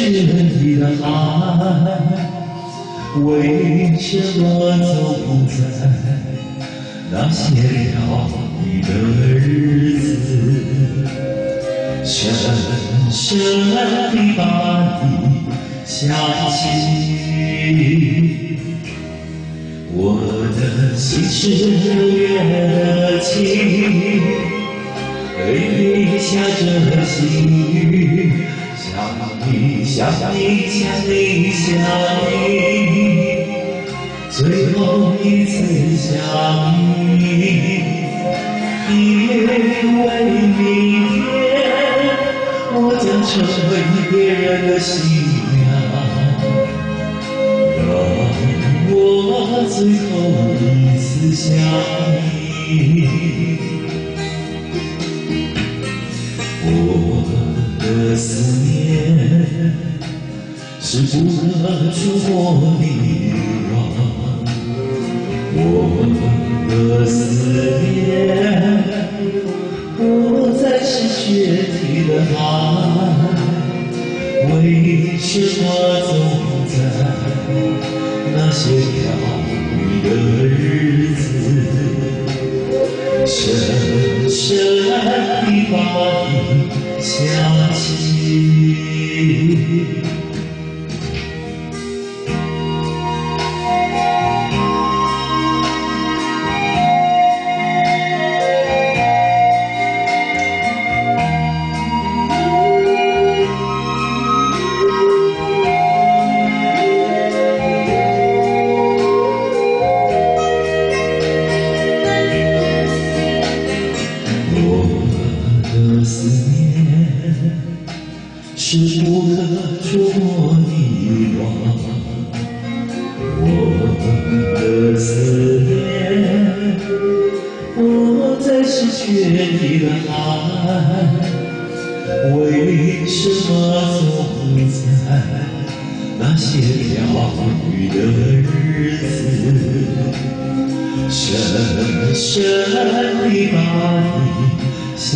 是决堤的爱，为什么走不在那些飘逸的日子？深深地把你想起。我的心是月的情，泪雨下着细雨，想你想你想你想你，最后一次想你，因为明天我将成为别人的新娘。让我最后一次想你，是不可触摸的网，我的思念不再是决堤的海，为什么总在？那些飘雨的日子，深深地把你想起。决堤的爱，为什么总在那些飘雨的日子，深深地把你。想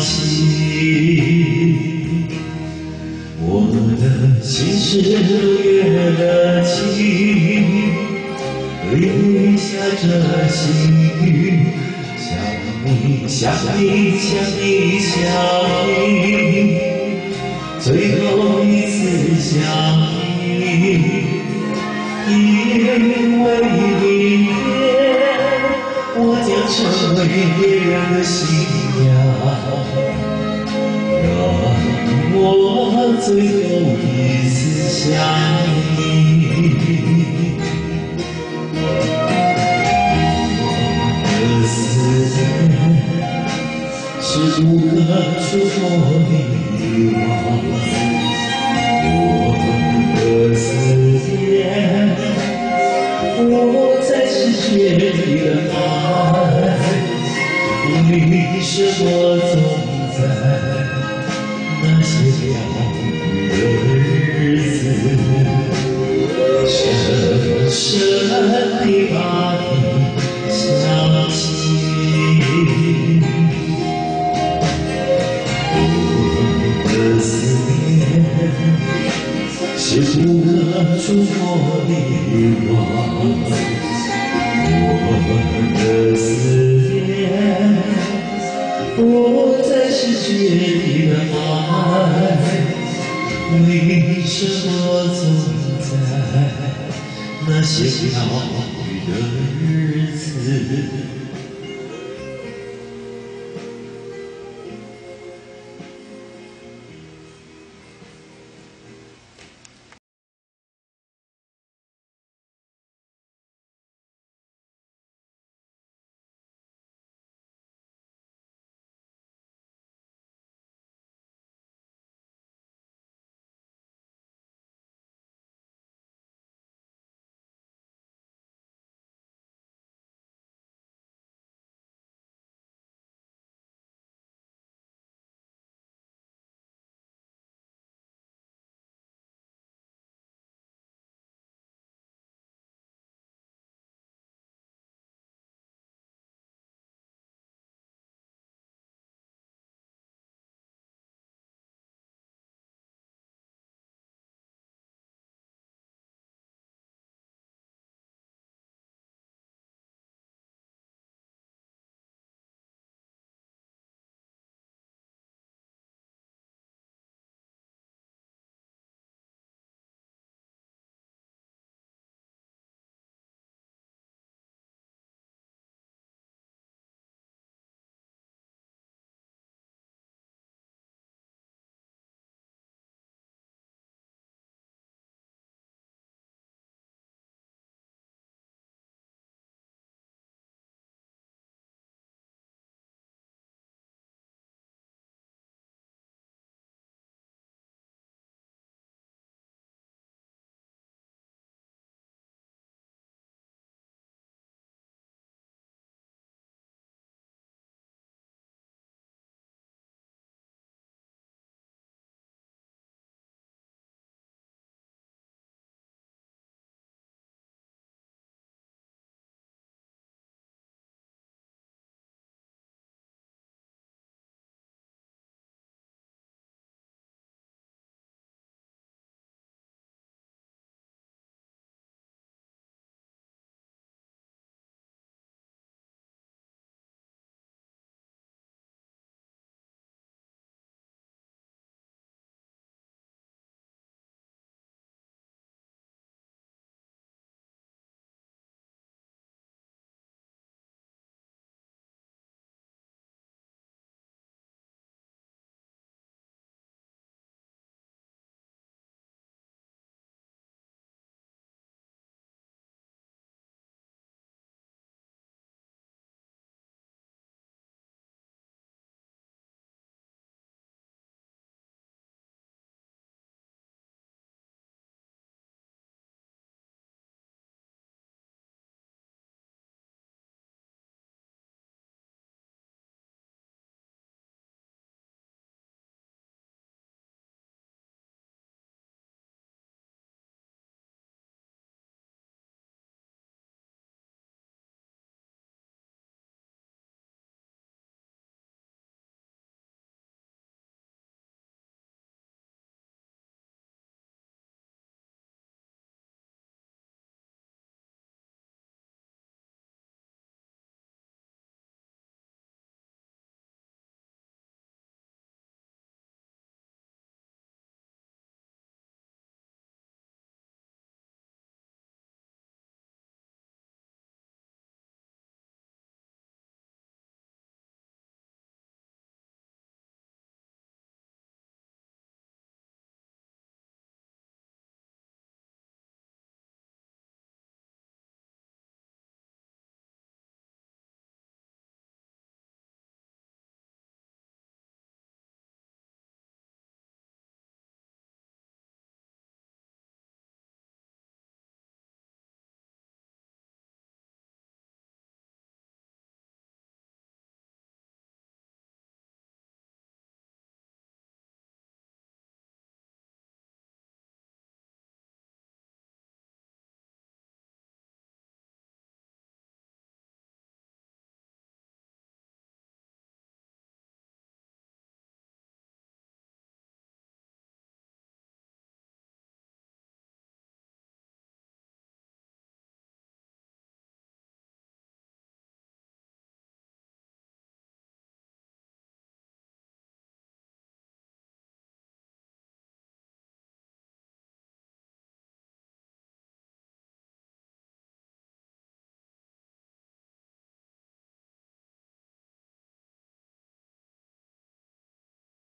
起我的心是六月的情，泪下着细雨，你想你想你想你，最后一次相遇，因为明天我将成为别人的新娘。让我最后一次想你，为为什么总在那些飘雨的日子？